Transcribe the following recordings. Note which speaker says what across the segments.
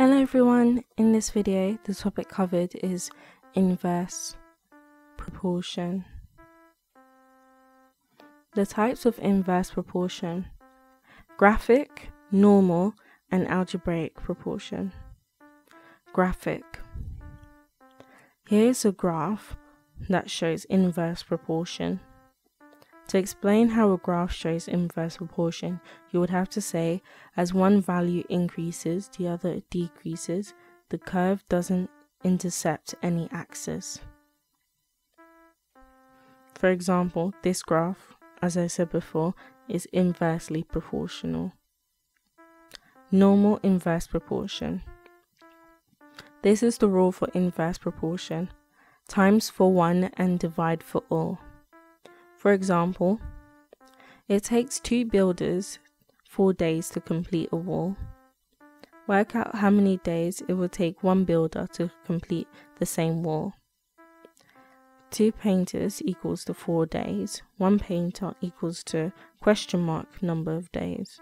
Speaker 1: Hello everyone, in this video the topic covered is inverse proportion. The types of inverse proportion graphic, normal, and algebraic proportion. Graphic. Here is a graph that shows inverse proportion. To explain how a graph shows inverse proportion, you would have to say as one value increases, the other decreases, the curve doesn't intercept any axis. For example, this graph, as I said before, is inversely proportional. Normal inverse proportion. This is the rule for inverse proportion. Times for one and divide for all. For example, it takes two builders four days to complete a wall. Work out how many days it will take one builder to complete the same wall. Two painters equals to four days. One painter equals to question mark number of days.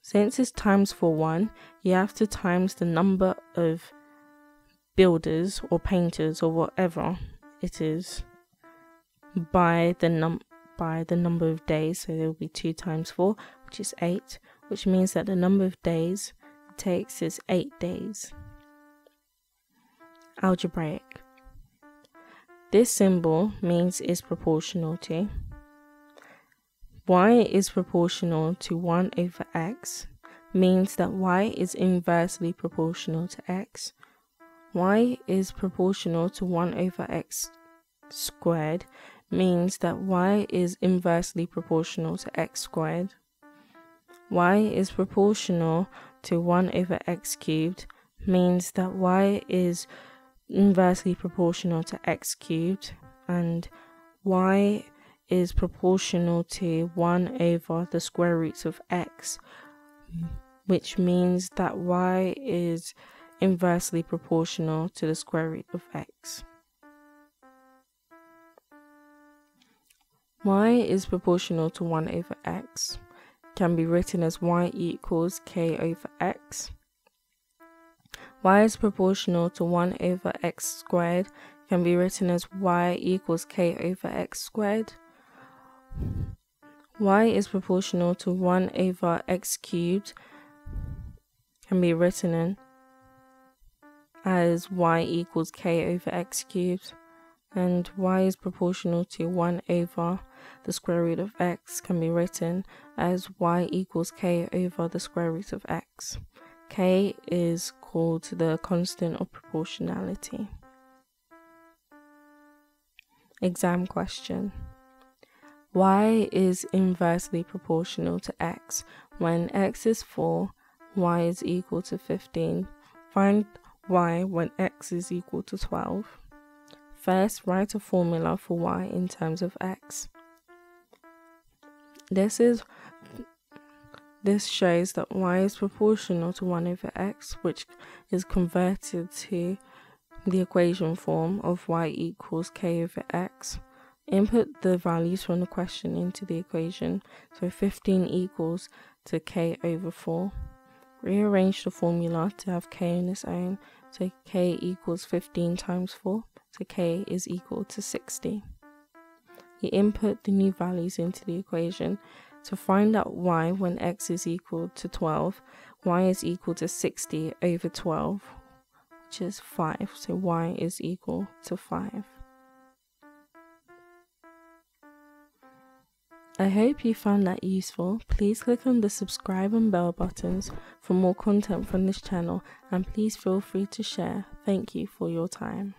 Speaker 1: Since it's times for one, you have to times the number of builders or painters or whatever it is by the num by the number of days so there will be 2 times 4 which is 8 which means that the number of days it takes is 8 days. Algebraic. This symbol means is proportional to. Y is proportional to 1 over x means that y is inversely proportional to x. Y is proportional to 1 over x squared means that y is inversely proportional to x squared. y is proportional to 1 over x cubed means that y is inversely proportional to x cubed and y is proportional to 1 over the square roots of x which means that y is inversely proportional to the square root of x. y is proportional to 1 over x can be written as y equals k over x. y is proportional to 1 over x squared can be written as y equals k over x squared. y is proportional to 1 over x cubed can be written in as y equals k over x cubed and y is proportional to 1 over the square root of x can be written as y equals k over the square root of x. k is called the constant of proportionality. Exam question. y is inversely proportional to x when x is 4, y is equal to 15. Find y when x is equal to 12. First, write a formula for y in terms of x. This is this shows that y is proportional to 1 over x, which is converted to the equation form of y equals k over x. Input the values from the question into the equation, so 15 equals to k over 4. Rearrange the formula to have k on its own, so k equals 15 times 4, so k is equal to 60 you input the new values into the equation. To find out y when x is equal to 12, y is equal to 60 over 12, which is 5. So y is equal to 5. I hope you found that useful. Please click on the subscribe and bell buttons for more content from this channel and please feel free to share. Thank you for your time.